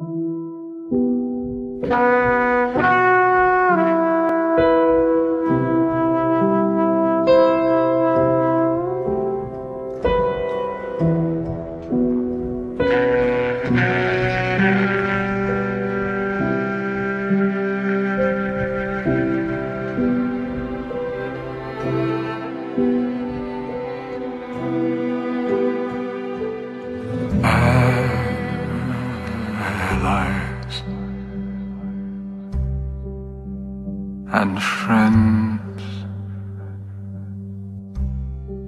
Thank you. And friends.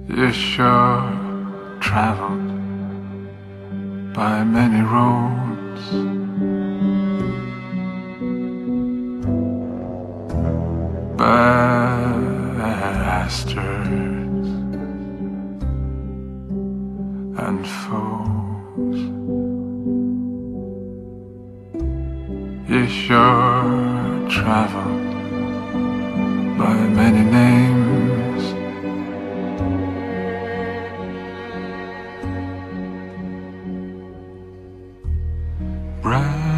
You sure traveled by many roads. Bastards and foes. You sure traveled by many names. Brand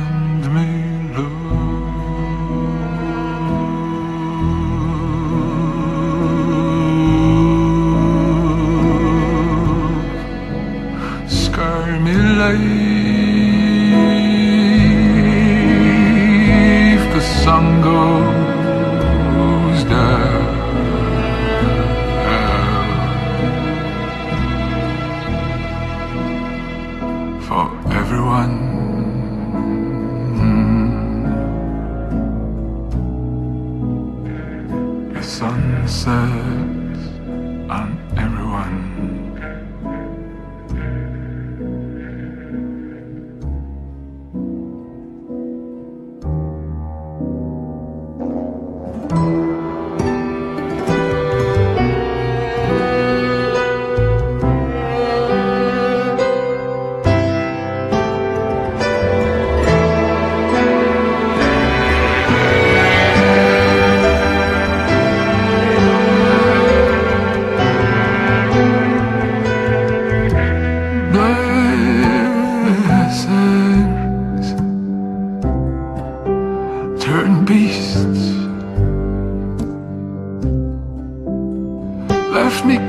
sun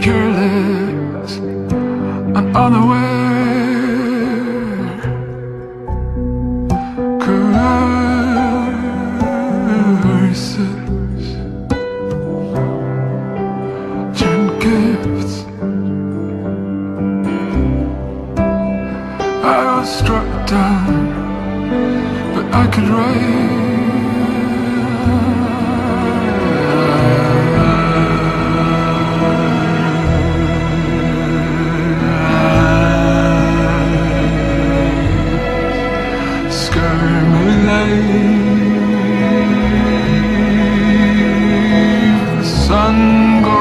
careless and unaware. Curses turn gifts. I was struck down, but I could rise. Sun